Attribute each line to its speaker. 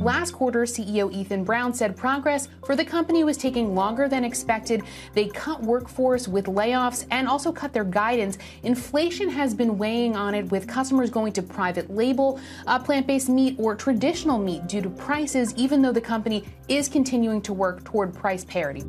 Speaker 1: Last quarter, CEO Ethan Brown said progress for the company was taking longer than expected. They cut workforce with layoffs and also cut their guidance. Inflation has been weighing on it, with customers going to private label, uh, plant based meat, or traditional meat due to prices, even though the company is continuing to work toward price parity.